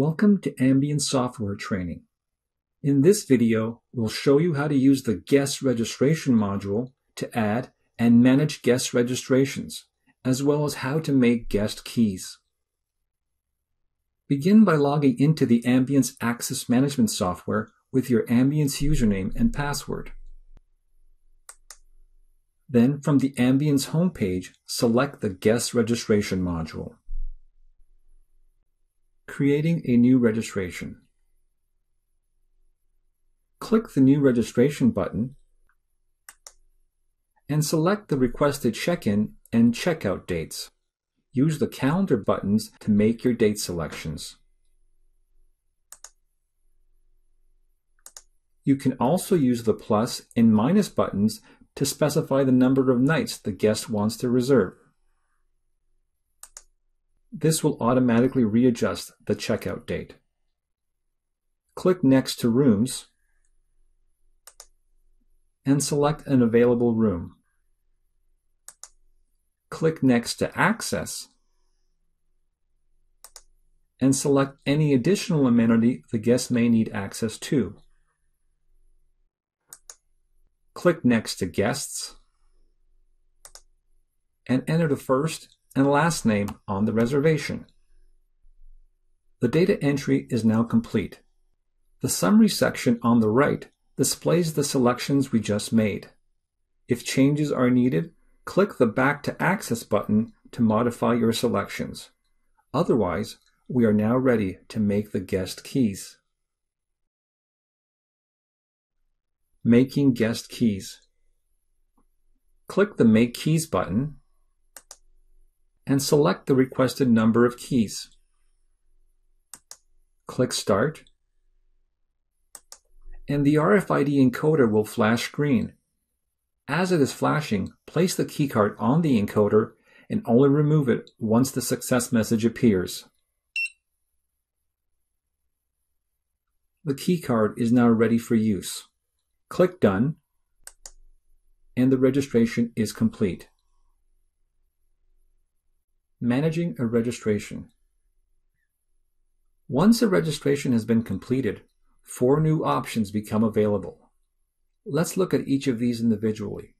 Welcome to Ambiance Software Training. In this video, we'll show you how to use the guest registration module to add and manage guest registrations, as well as how to make guest keys. Begin by logging into the Ambiance Access Management software with your Ambiance username and password. Then, from the Ambiance homepage, select the Guest Registration module. Creating a new registration. Click the New Registration button and select the requested check-in and checkout dates. Use the calendar buttons to make your date selections. You can also use the plus and minus buttons to specify the number of nights the guest wants to reserve. This will automatically readjust the checkout date. Click next to Rooms and select an available room. Click next to Access and select any additional amenity the guest may need access to. Click next to Guests and enter the first and last name on the reservation. The data entry is now complete. The summary section on the right displays the selections we just made. If changes are needed, click the Back to Access button to modify your selections. Otherwise, we are now ready to make the guest keys. Making guest keys. Click the Make Keys button and select the requested number of keys. Click Start, and the RFID encoder will flash green. As it is flashing, place the keycard on the encoder and only remove it once the success message appears. The keycard is now ready for use. Click Done, and the registration is complete. Managing a registration. Once a registration has been completed, four new options become available. Let's look at each of these individually.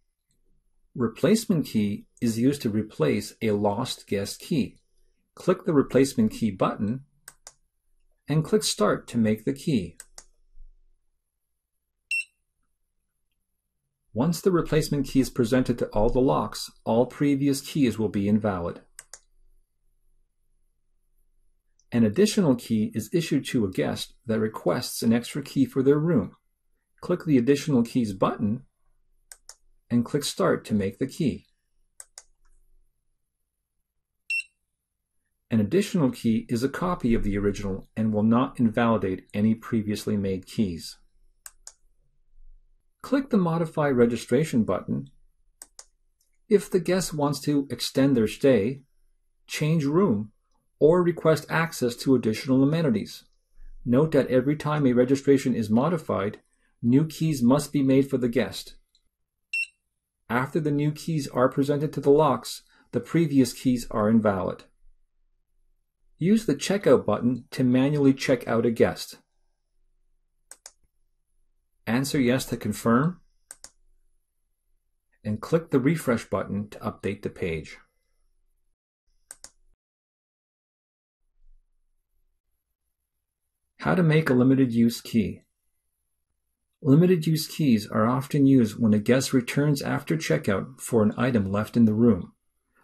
Replacement key is used to replace a lost guest key. Click the replacement key button and click Start to make the key. Once the replacement key is presented to all the locks, all previous keys will be invalid. An additional key is issued to a guest that requests an extra key for their room. Click the Additional Keys button and click Start to make the key. An additional key is a copy of the original and will not invalidate any previously made keys. Click the Modify Registration button. If the guest wants to extend their stay, change room, or request access to additional amenities. Note that every time a registration is modified, new keys must be made for the guest. After the new keys are presented to the locks, the previous keys are invalid. Use the Checkout button to manually check out a guest. Answer yes to confirm, and click the Refresh button to update the page. How to make a limited use key. Limited use keys are often used when a guest returns after checkout for an item left in the room.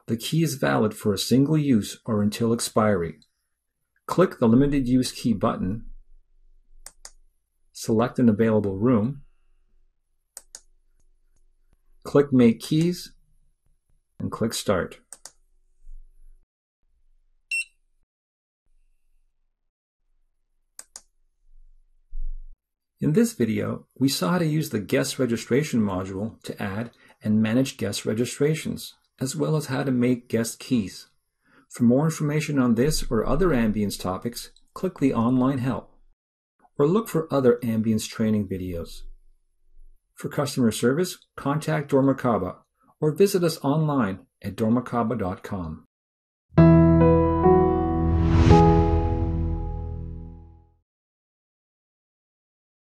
The key is valid for a single use or until expiry. Click the limited use key button, select an available room, click Make Keys, and click Start. In this video, we saw how to use the guest registration module to add and manage guest registrations, as well as how to make guest keys. For more information on this or other Ambiance topics, click the online help or look for other Ambiance training videos. For customer service, contact Dormakaba or visit us online at dormakaba.com.